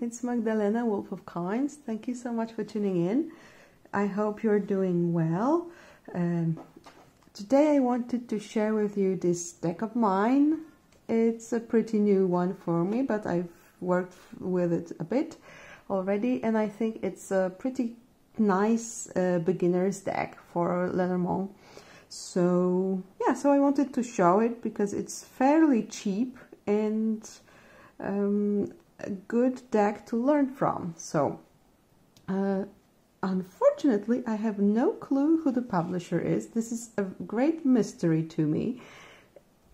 it's Magdalena Wolf of Coins. Thank you so much for tuning in. I hope you're doing well. Um, today I wanted to share with you this deck of mine. It's a pretty new one for me, but I've worked with it a bit already, and I think it's a pretty nice uh, beginner's deck for Lenormand. So yeah, so I wanted to show it because it's fairly cheap and um, a good deck to learn from. So, uh, unfortunately, I have no clue who the publisher is. This is a great mystery to me.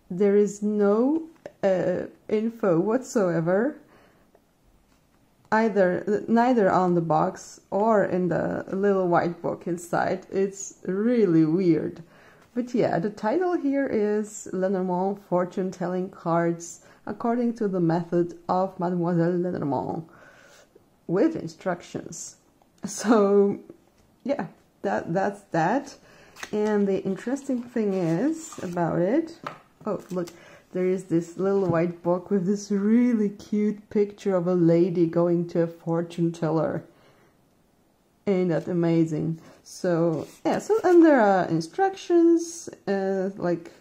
There is no uh, info whatsoever, either neither on the box or in the little white book inside. It's really weird. But yeah, the title here is Lenormand Fortune Telling Cards according to the method of Mademoiselle Lenormand with instructions. So yeah, that that's that. And the interesting thing is about it, oh look, there is this little white book with this really cute picture of a lady going to a fortune teller. Ain't that amazing? So yeah, so and there are instructions, uh, like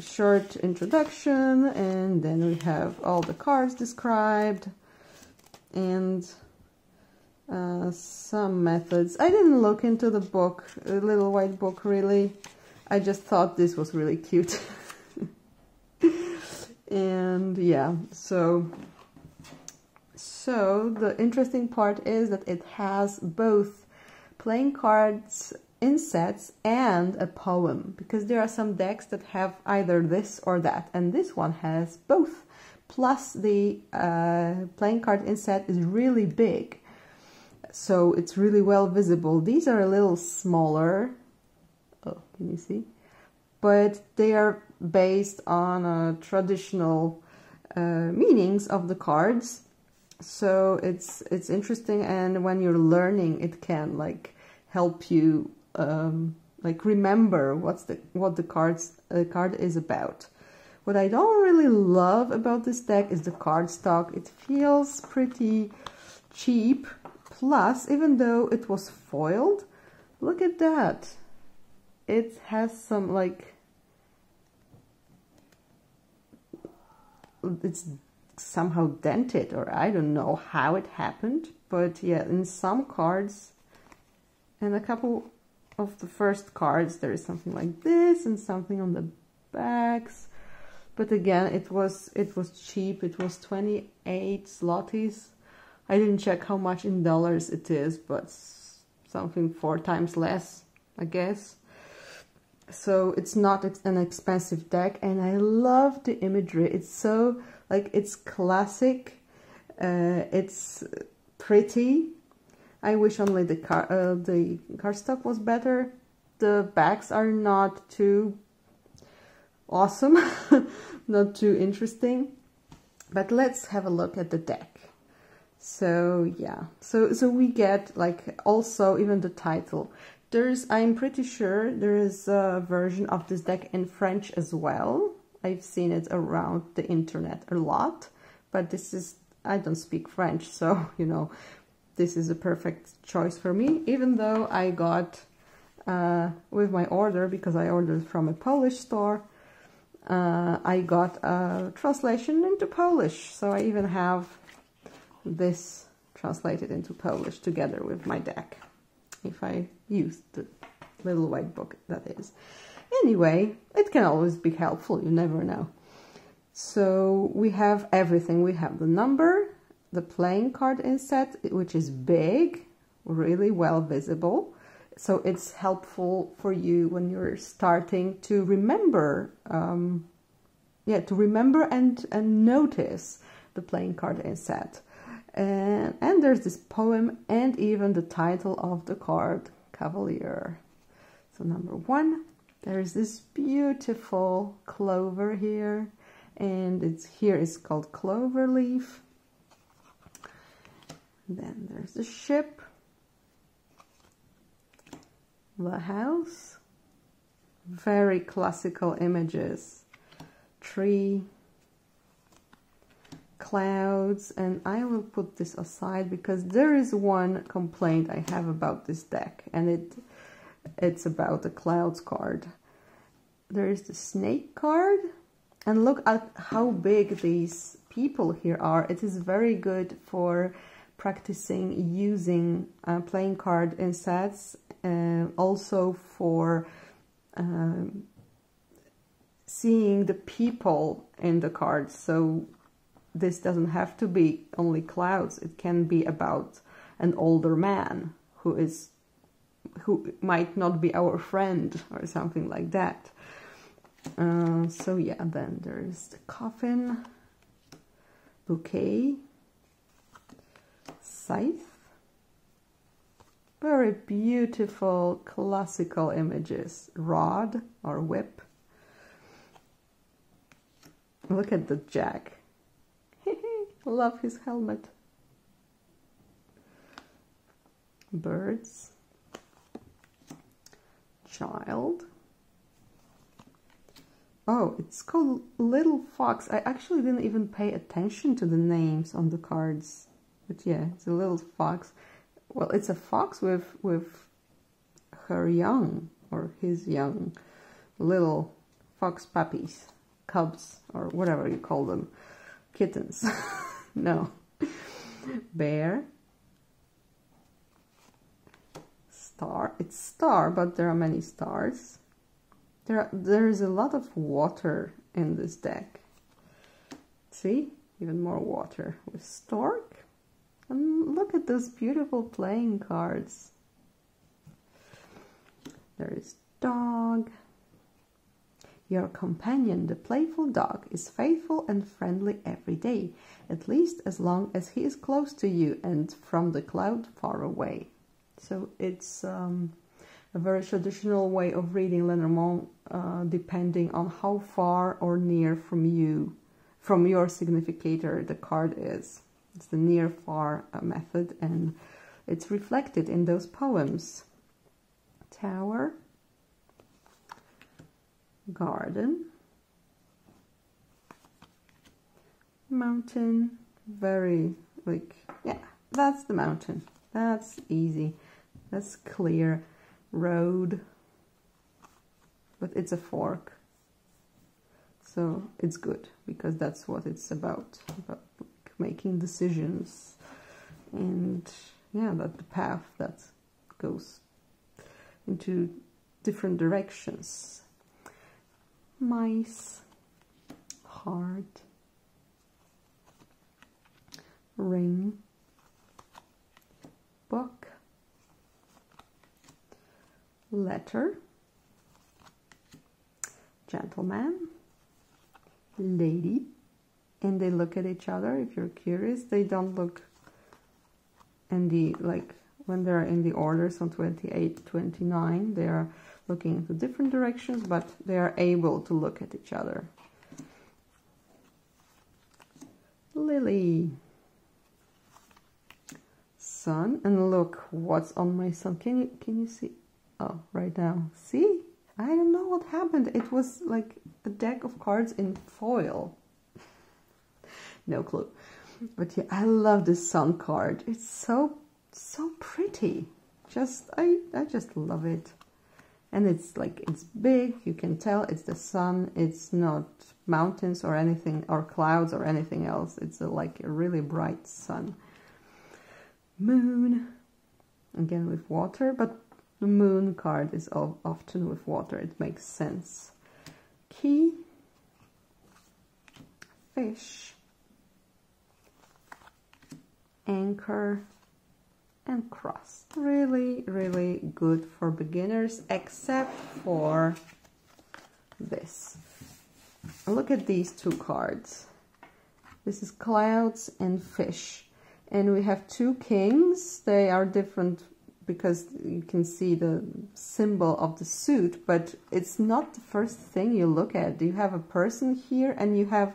short introduction and then we have all the cards described and uh, some methods. I didn't look into the book, the little white book really. I just thought this was really cute. and yeah, so so the interesting part is that it has both playing cards insets and a poem because there are some decks that have either this or that and this one has both. Plus the uh, playing card inset is really big so it's really well visible. These are a little smaller. Oh can you see? But they are based on uh, traditional uh, meanings of the cards. So it's it's interesting and when you're learning it can like help you um, like remember what's the what the cards the card is about. What I don't really love about this deck is the card stock. It feels pretty cheap. Plus, even though it was foiled, look at that. It has some like it's somehow dented or I don't know how it happened but yeah in some cards and a couple of the first cards there is something like this and something on the backs. But again it was it was cheap. It was 28 zlotys. I didn't check how much in dollars it is but something four times less I guess. So it's not an expensive deck and I love the imagery. It's so like it's classic. Uh, it's pretty I wish only the car uh, the cardstock was better. The backs are not too awesome, not too interesting. But let's have a look at the deck. So yeah, so so we get like also even the title. There's I'm pretty sure there is a version of this deck in French as well. I've seen it around the internet a lot, but this is I don't speak French, so you know this is a perfect choice for me, even though I got uh, with my order, because I ordered from a Polish store, uh, I got a translation into Polish. So I even have this translated into Polish together with my deck, if I use the little white book that is. Anyway, it can always be helpful, you never know. So we have everything. We have the number, the playing card inset, which is big, really well visible. So it's helpful for you when you're starting to remember, um, yeah, to remember and, and notice the playing card inset. And, and there's this poem and even the title of the card, Cavalier. So number one, there's this beautiful clover here and it's here is called clover leaf then there's the ship, the house, very classical images, tree, clouds and I will put this aside because there is one complaint I have about this deck and it it's about the clouds card. There is the snake card and look at how big these people here are. It is very good for practicing using uh, playing card in sets, uh, also for um, seeing the people in the cards. So this doesn't have to be only clouds. It can be about an older man who is who might not be our friend or something like that. Uh, so yeah, then there's the coffin, bouquet, scythe, very beautiful classical images, rod or whip. Look at the jack. Love his helmet. Birds. Child. Oh, it's called Little Fox. I actually didn't even pay attention to the names on the cards. But yeah, it's a little fox. Well, it's a fox with with her young or his young little fox puppies, cubs or whatever you call them, kittens. no. Bear. Star. It's star, but there are many stars. There, are, there is a lot of water in this deck. See? Even more water with stork. And look at those beautiful playing cards. There is dog. Your companion, the playful dog, is faithful and friendly every day, at least as long as he is close to you and from the cloud far away. So it's um, a very traditional way of reading Lenormand, uh, depending on how far or near from you, from your significator the card is. It's the near far uh, method, and it's reflected in those poems. Tower, garden, mountain, very like, yeah, that's the mountain. That's easy. That's clear. Road, but it's a fork. So it's good because that's what it's about, about making decisions and yeah, that the path that goes into different directions. Mice, heart, ring, book, letter, gentleman, lady, and they look at each other. If you're curious, they don't look in the, like, when they're in the orders on 28, 29, they are looking into different directions, but they are able to look at each other. Lily. Sun, and look what's on my sun. Can you, can you see? Oh, right now. See? I don't know what happened. It was like a deck of cards in foil. No clue. But yeah, I love this sun card. It's so, so pretty. Just, I, I just love it. And it's like, it's big, you can tell it's the sun. It's not mountains or anything, or clouds or anything else. It's a, like a really bright sun. Moon, again with water, but the moon card is often with water. It makes sense. Key, fish, anchor and cross. Really, really good for beginners, except for this. Look at these two cards. This is clouds and fish. And we have two kings. They are different because you can see the symbol of the suit, but it's not the first thing you look at. You have a person here and you have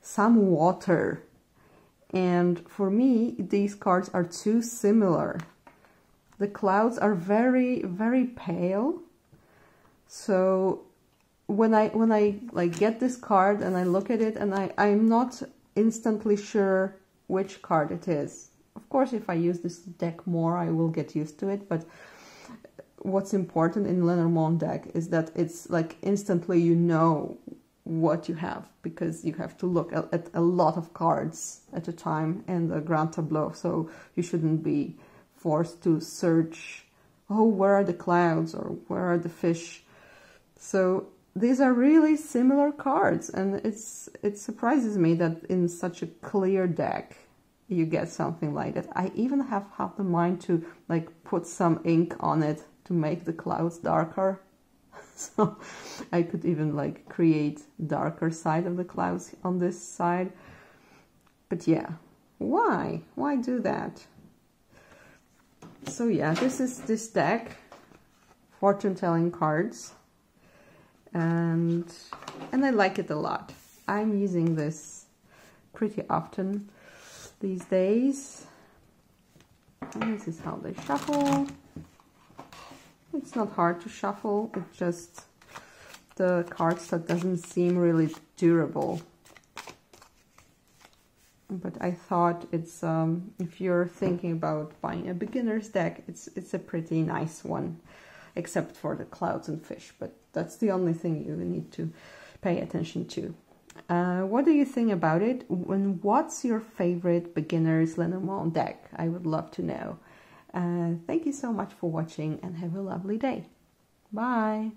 some water and for me, these cards are too similar. The clouds are very, very pale. So when I when I like get this card and I look at it and I I'm not instantly sure which card it is. Of course, if I use this deck more, I will get used to it, but what's important in Lenormand deck is that it's like instantly you know what you have because you have to look at, at a lot of cards at a time in the Grand Tableau, so you shouldn't be forced to search, oh, where are the clouds or where are the fish? So these are really similar cards and it's it surprises me that in such a clear deck you get something like that. I even have had the mind to like put some ink on it to make the clouds darker. so I could even like create darker side of the clouds on this side. But yeah, why? Why do that? So yeah, this is this deck, fortune telling cards. And, and I like it a lot. I'm using this pretty often these days. And this is how they shuffle. It's not hard to shuffle, it's just the cards that doesn't seem really durable. But I thought it's, um, if you're thinking about buying a beginner's deck, it's, it's a pretty nice one, except for the clouds and fish, but that's the only thing you need to pay attention to. Uh, what do you think about it? And what's your favorite beginner's Lenormand deck? I would love to know. Uh, thank you so much for watching and have a lovely day. Bye.